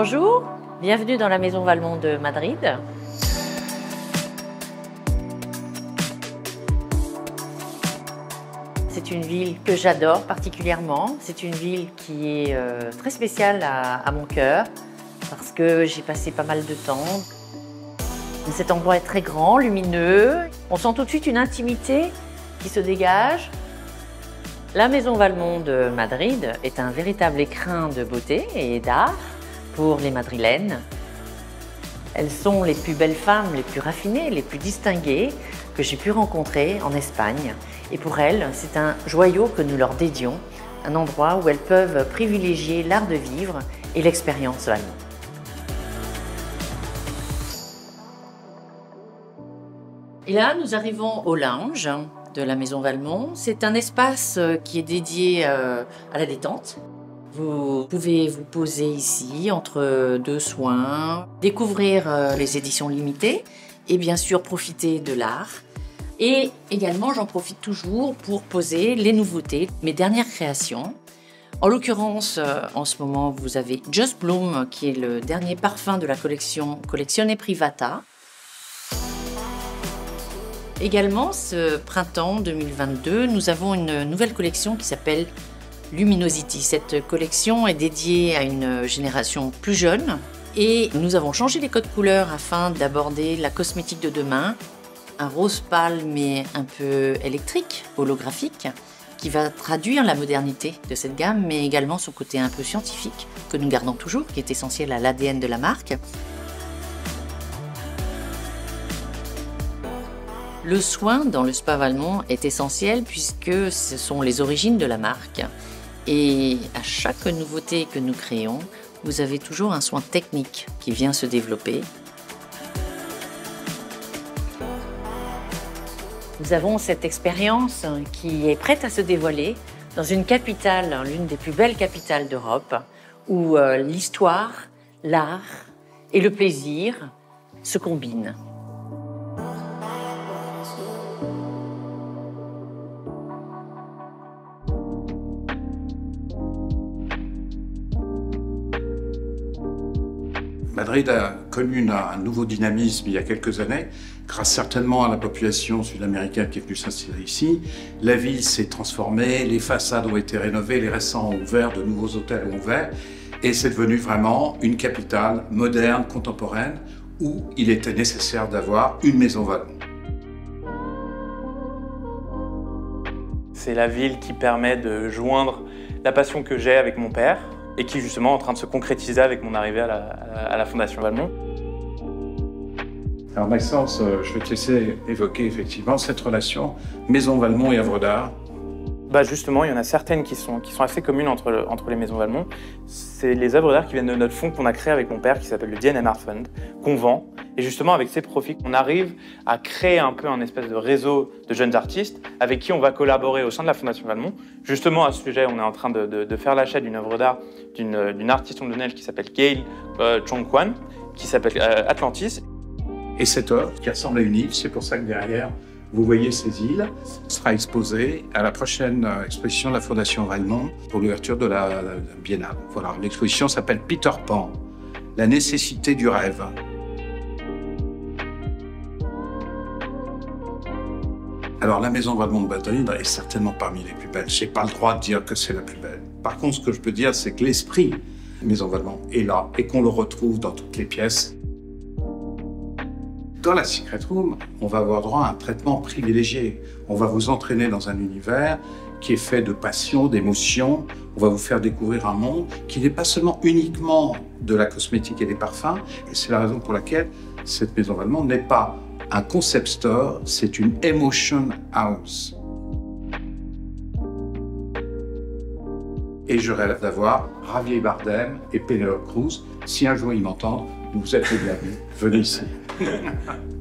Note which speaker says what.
Speaker 1: Bonjour, bienvenue dans la Maison Valmont de Madrid. C'est une ville que j'adore particulièrement. C'est une ville qui est euh, très spéciale à, mon cœur parce que j'ai passé pas mal de temps. Cet endroit est très grand, lumineux. On sent tout de suite une intimité qui se dégage. La Maison Valmont de Madrid est un véritable écrin de beauté et d'art les Madrilènes. Elles sont les plus belles femmes, les plus raffinées, les plus distinguées que j'ai pu rencontrer en Espagne. Et pour elles, c'est un joyau que nous leur dédions, un endroit où elles peuvent privilégier l'art de vivre et l'expérience Valmont. Et là, nous arrivons au lounge de la Maison Valmont. C'est un espace qui est dédié euh, à la détente, vous pouvez vous poser ici entre deux soins, découvrir euh, les éditions limitées et bien sûr profiter de l'art. Et également, j'en profite toujours pour poser les nouveautés, mes dernières créations. En l'occurrence, euh, en ce moment, vous avez Just Bloom, qui est le dernier parfum de la collection Collectione Privata. Également, ce printemps 2022, nous avons une nouvelle collection qui s'appelle Luminosity. Cette collection est dédiée à une génération plus jeune et nous avons changé les codes couleurs afin d'aborder la cosmétique de demain. Un rose pâle mais un peu électrique, holographique, qui va traduire la modernité de cette gamme mais également son côté un peu scientifique que nous gardons toujours, qui est essentiel à l'ADN de la marque. Le soin dans le spa Valmont est essentiel puisque ce sont les origines de la marque. Et à chaque nouveauté que nous créons, vous avez toujours un soin technique qui vient se développer. Nous avons cette expérience qui est prête à se dévoiler dans une capitale, l'une des plus belles capitales d'Europe, où euh, l'histoire, l'art et le plaisir se combinent.
Speaker 2: Madrid a connu un nouveau dynamisme il y a quelques années, grâce certainement à la population sud-américaine qui est venue s'installer ici. La ville s'est transformée, les façades ont été rénovées, les restaurants ont ouvert, de nouveaux hôtels ont ouvert, et c'est devenu vraiment une capitale moderne, contemporaine, où il était nécessaire d'avoir une maison Valmont.
Speaker 3: C'est la ville qui permet de joindre la passion que j'ai avec mon père, et qui justement est en train de se concrétiser avec mon arrivée à la, Fondation Valmont.
Speaker 2: Alors Maxence, euh, je vais te laisser évoquer effectivement cette relation Maison Valmont et œuvre d'art.
Speaker 3: Bah justement, il y en a certaines qui sont, qui sont assez communes entre, entre les maisons Valmont. C'est les œuvres d'art qui viennent de notre fonds qu'on a créé avec mon père, qui s'appelle le DNM Art Fund, qu'on vend. Et justement, avec ces profits, on arrive à créer un peu un espèce de réseau de jeunes artistes avec qui on va collaborer au sein de la Fondation Valmont. Justement, à ce sujet, on est en train de, faire l'achat d'une œuvre d'art d'une artiste londonienne qui s'appelle Gail euh, qui s'appelle euh, Atlantis.
Speaker 2: Et cette œuvre, qui ressemble à une île, c'est pour ça que derrière, vous voyez ces îles, sera exposée à la prochaine euh, exposition de la Fondation Valmont pour l'ouverture de la, Biennale. Voilà, l'exposition s'appelle Peter Pan, la nécessité du rêve. Alors la maison Valmont de Madrid est certainement parmi les plus belles. J'ai pas le droit de dire que c'est la plus belle. Par contre, ce que je peux dire, c'est que l'esprit Maison Valmont est là et qu'on le retrouve dans toutes les pièces. Dans la Secret Room, on va avoir droit à un traitement privilégié. On va vous entraîner dans un univers qui est fait de passion, d'émotion. On va vous faire découvrir un monde qui n'est pas seulement uniquement de la cosmétique et des parfums. Et c'est la raison pour laquelle cette maison Valmont n'est pas un concept store, c'est une emotion house. Et je rêve d'avoir Javier Bardem et Penelope Cruz. Si un jour ils m'entendent, vous êtes les bienvenus. Venez ici.